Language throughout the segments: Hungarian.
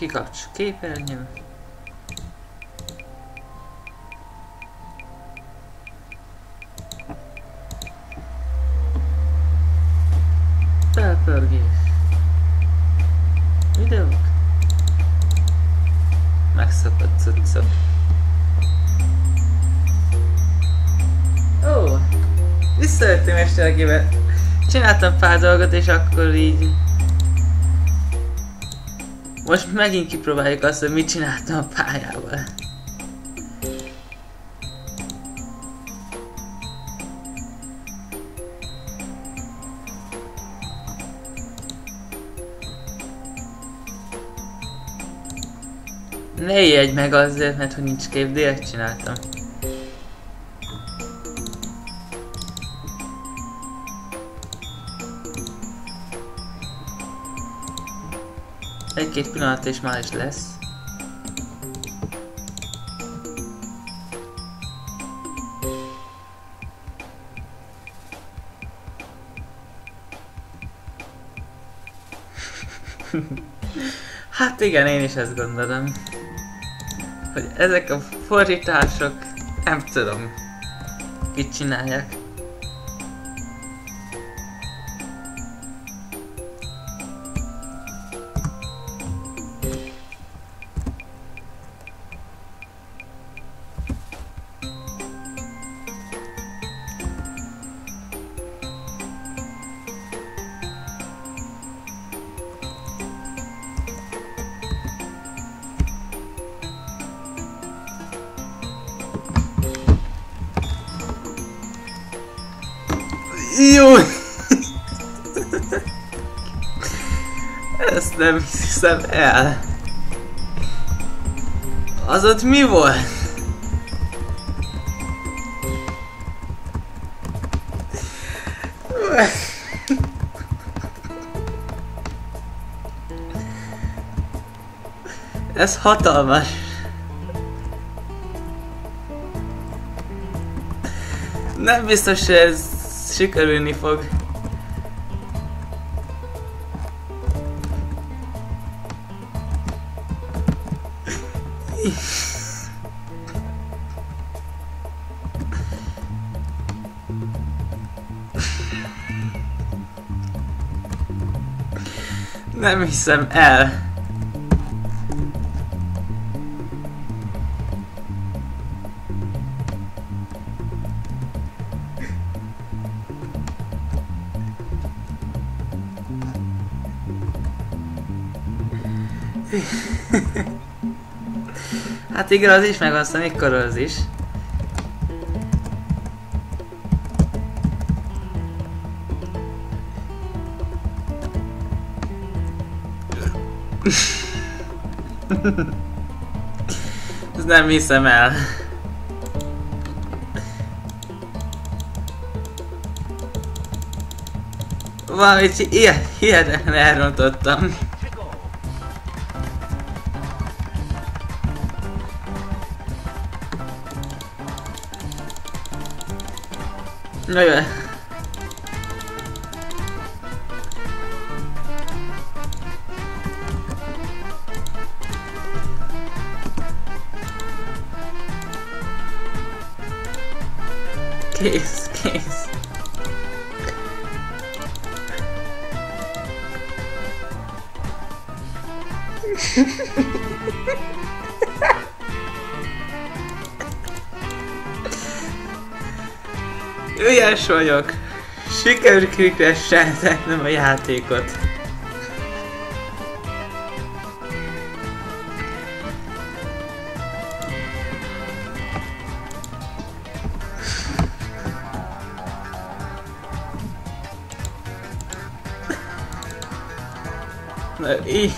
Kikapcs képernyő. Felpörgés. Videók. Megszakadt cuccok. Ó, visszajöttem mestergébe. Csináltam pár dolgot és akkor így... Most megint kipróbáljuk azt, hogy mit csináltam a pályával. Ne ijedj meg azért, mert hogy nincs kép, direkt csináltam. Egy-két pillanat és már is lesz. hát igen, én is ezt gondolom. Hogy ezek a fordítások, nem tudom, kit csinálják. Jó! Ezt nem hiszem el. Az ott mi volt? Ez hatalmas. Nem biztos, hogy ez sikerülni fog. Nem hiszem el. hát igen, az is, meg azt mikor az is. Ez nem hiszem el. Valamit hihetetlen elrontottam. Na jó. Kész, kész. Vagyok. Sikerült kikresseltetnem a játékot. Na, így.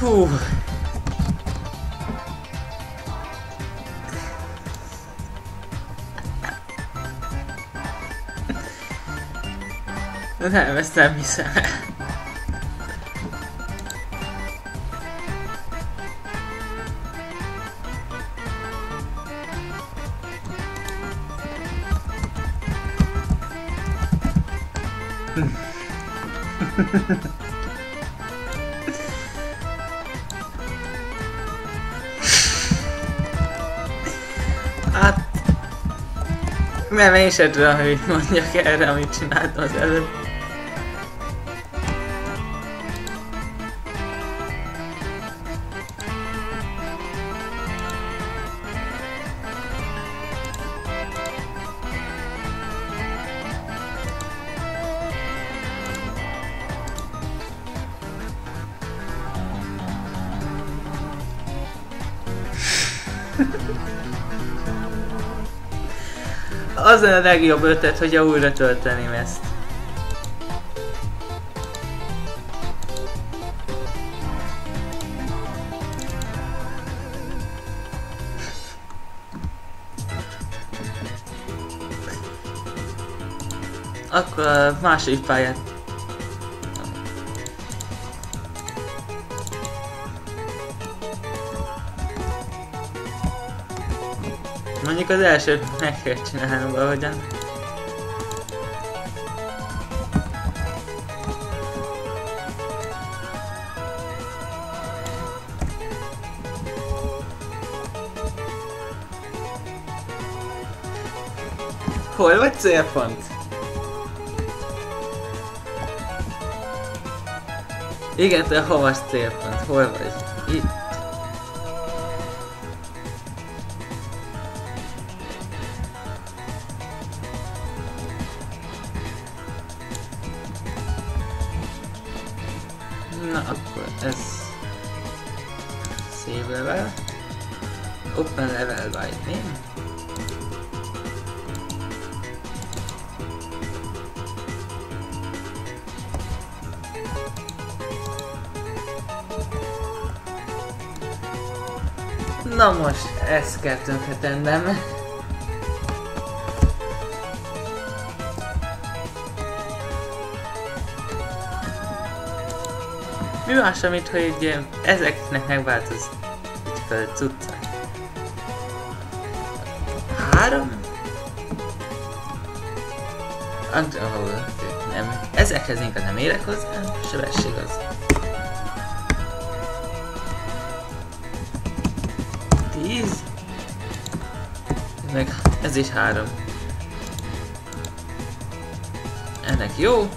Hú. Nem, ezt nem hiszem. hát... Nem, én sem tudom, hogy mondjak erre, amit csináltam az előbb. Az a legjobb ötlet, hogy újra tölteném ezt. Akkor a második pályát Mondjuk az elsőt meg kell csinálnom valahogyan. Hol vagy célpont? Igen, te havas célpont. Hol vagy? Itt. Na akkor ez save level. Open level by name. Na most ezt kell tönkretennem. Mi más, amit hogy ezeknek megváltozik fel a cucca? Három? Ahol nem. Ezekhez inkább nem érek hozzá, sebesség az. Tíz? Meg ez is három. Ennek jó,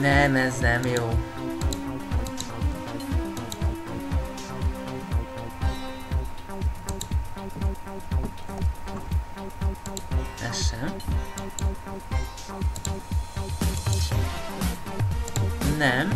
Nem, ez nem jó. Nem.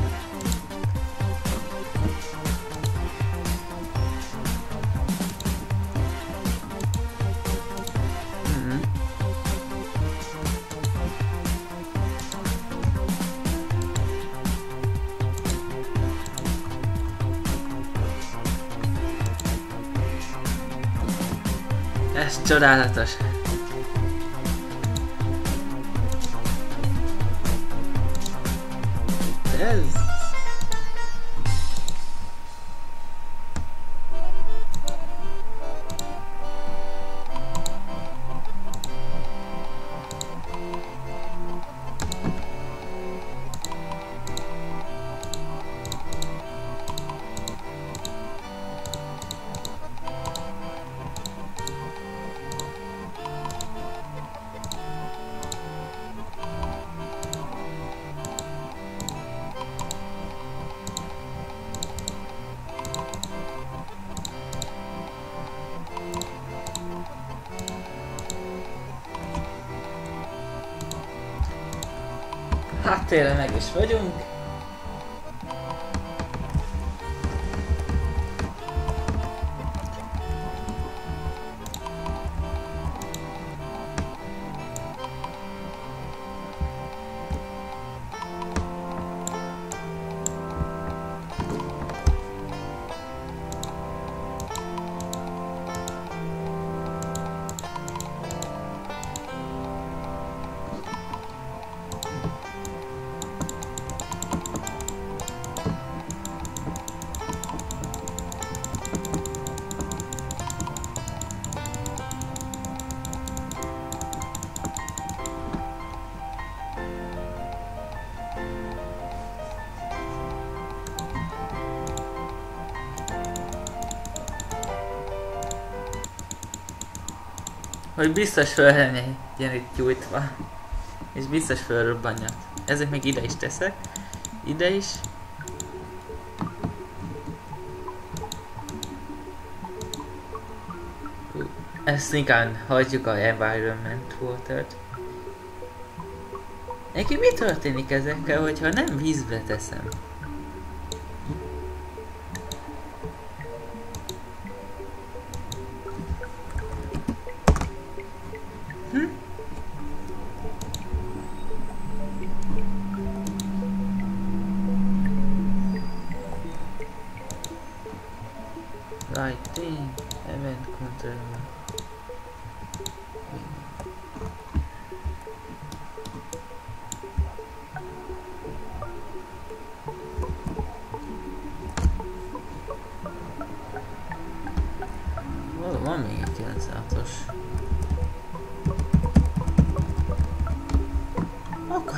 Ez csodálatos. Hát tényleg meg is vagyunk. Hogy biztos föl legyen itt gyújtva. És biztos fölrobbanja. Ezek még ide is teszek. Ide is. Ezt inkább hagyjuk a environment water-t. Neki mi történik ezekkel, hogyha nem vízbe teszem?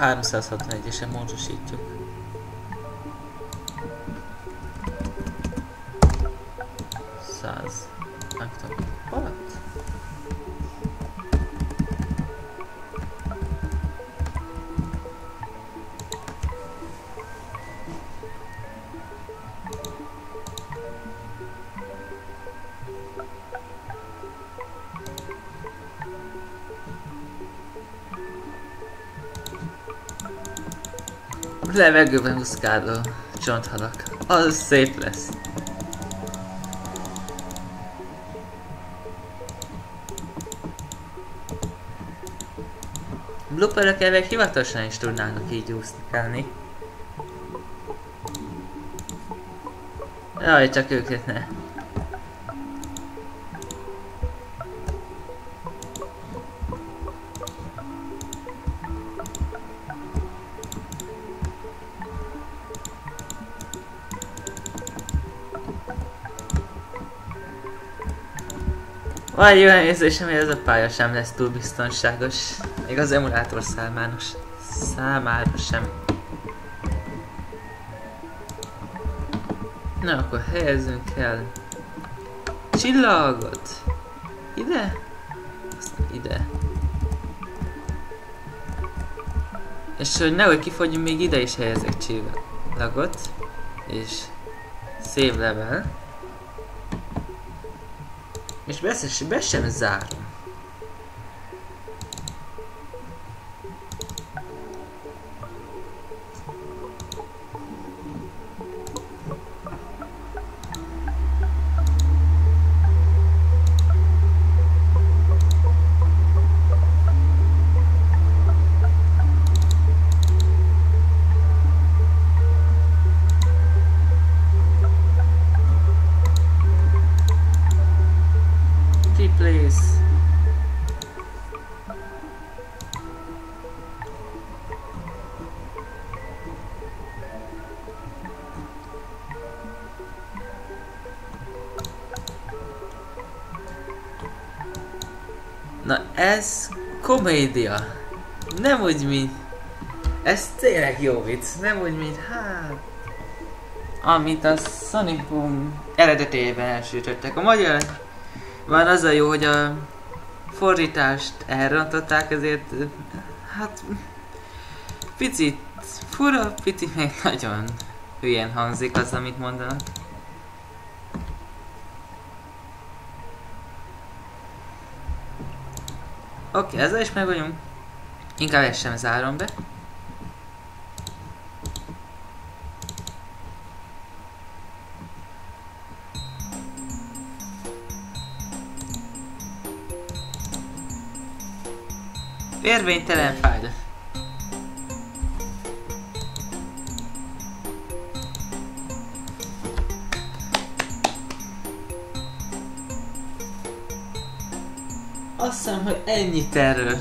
361-esen módosítjuk. Levegőben huszkáló csonthalak. Az szép lesz. Blooperek elveg hivatalosan is tudnának így úszni Jaj, csak őket ne. Vagy olyan érzésem, hogy ez a pálya sem lesz túl biztonságos. Még az emulátor számános, számára sem. Na, akkor helyezzünk el csillagot. Ide? Aztán ide. És hogy nehogy kifogyjunk, még ide is helyezek csillagot. És save level. És be, be sem zárom. Ez komédia. Nem úgy, mint... Ez tényleg jó vicc. Nem úgy, mint hát... Amit a Sonic Boom eredetében elsütöttek. A magyar van az a jó, hogy a fordítást elrontották, ezért hát picit fura, picit még nagyon hülyen hangzik az, amit mondanak. Oké, okay, ezzel is meg vagyunk. Inkább ezt sem zárom be. Érvénytelen fájl. Azt hiszem, hogy ennyit erről.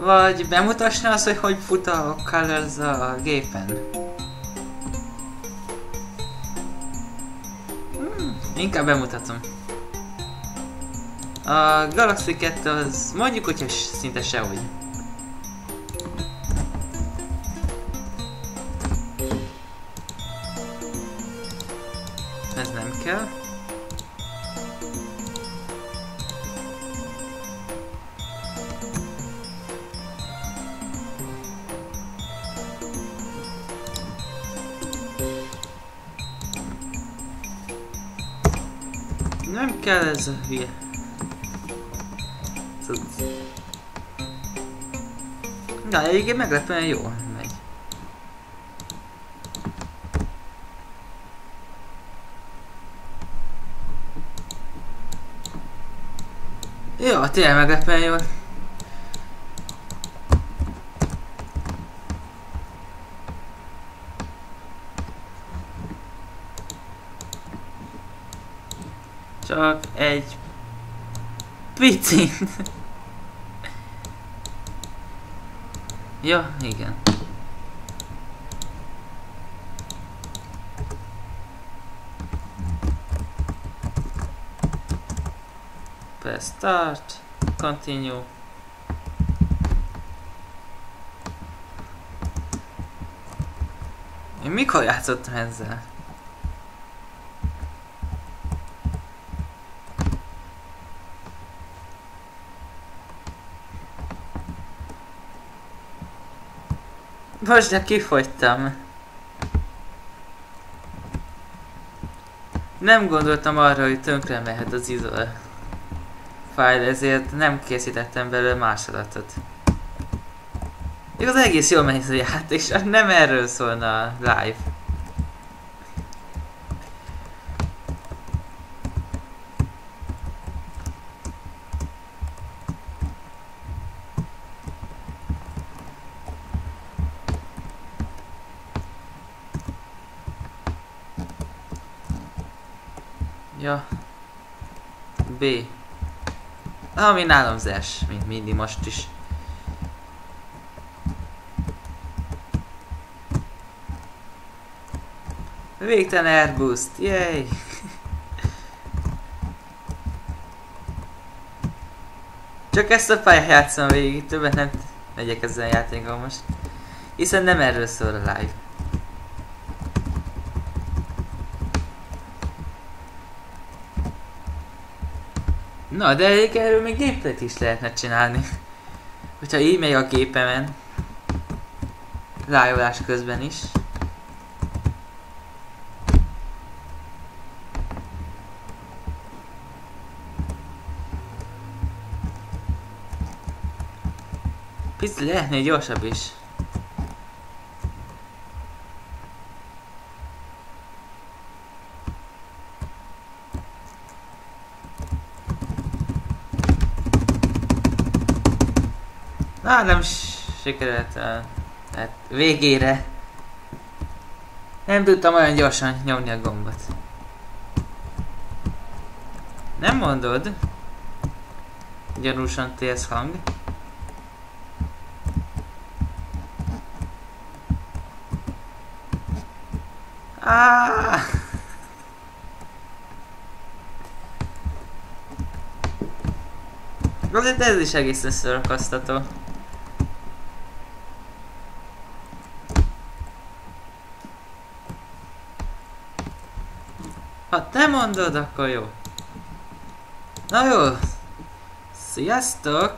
Vagy bemutasna az, hogy hogy fut a Colors a gépen? Hmm, inkább bemutatom. A Galaxy 2 az mondjuk, hogy szinte sehogy. Nem kell ez a hülye. Na, egyébként meglepően jó megy. Jó, tényleg meglepően jó. Csak egy picit. ja, igen. Press start, continue. Én mikor játszottam ezzel? Most de kifogytam. Nem gondoltam arra, hogy tönkre mehet az izol fájl, ezért nem készítettem belőle másolatot. Igaz egész jól megy ez a játék, és nem erről szólna a live. Ja. B. Ami nálam az S, mint mindig most is. Végtelen airboost, yay! Csak ezt a pályát játszom végig, többet nem megyek ezzel a játékon most. Hiszen nem erről szól a live. Na, de erről még gameplayt is lehetne csinálni. Hogyha így megy a gépemen. Lájolás közben is. Picit lehetne gyorsabb is. Na, nem sikerült hát végére. Nem tudtam olyan gyorsan nyomni a gombot. Nem mondod? Gyanúsan tész hang. Ah! Azért ez is egészen szörkasztató. Ha te mondod, akkor jó. Na jó. Sziasztok!